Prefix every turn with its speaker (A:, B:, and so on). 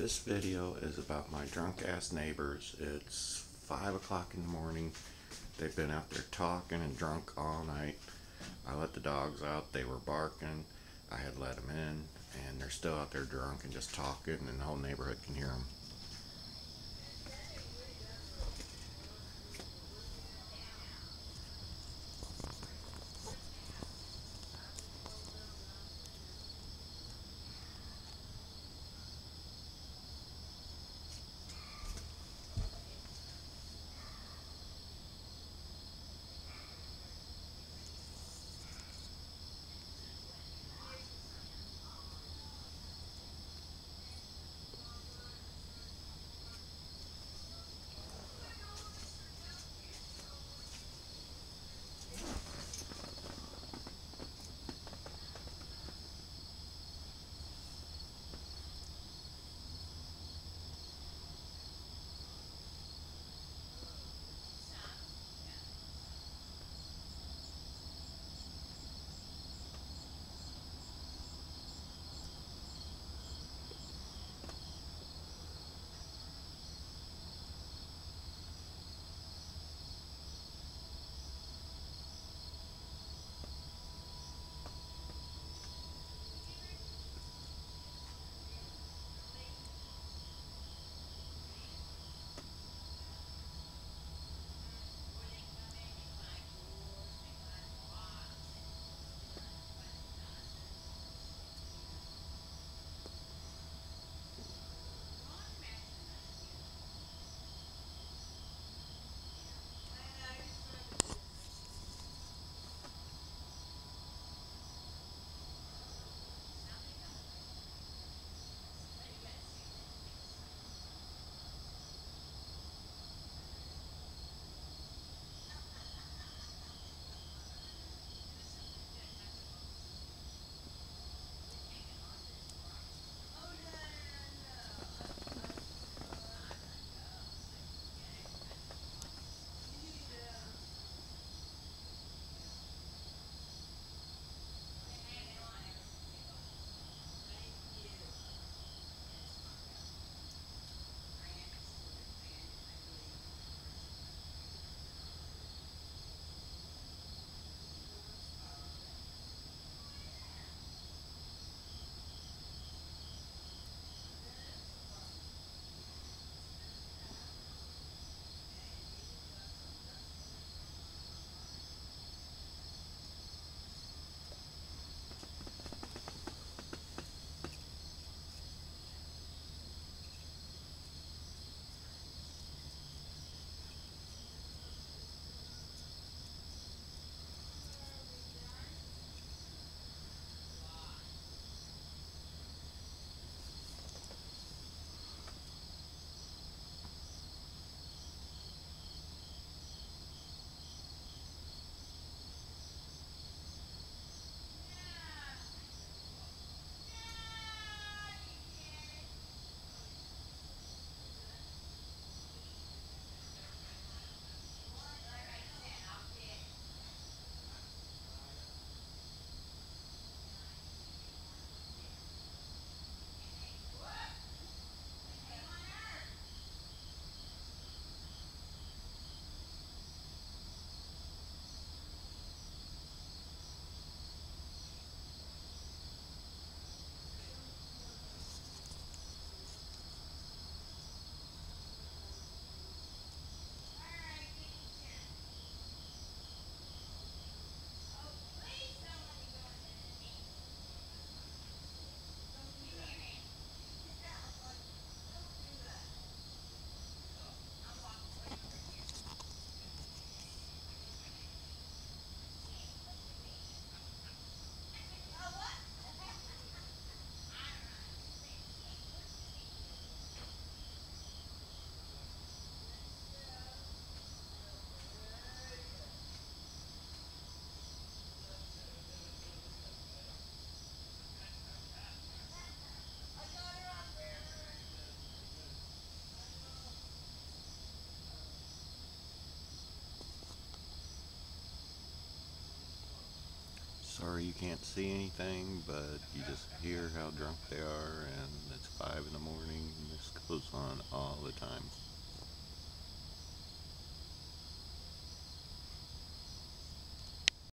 A: This video is about my drunk ass neighbors. It's 5 o'clock in the morning. They've been out there talking and drunk all night. I let the dogs out. They were barking. I had let them in. And they're still out there drunk and just talking, and the whole neighborhood can hear them. You can't see anything, but you just hear how drunk they are, and it's 5 in the morning, and this goes on all the time.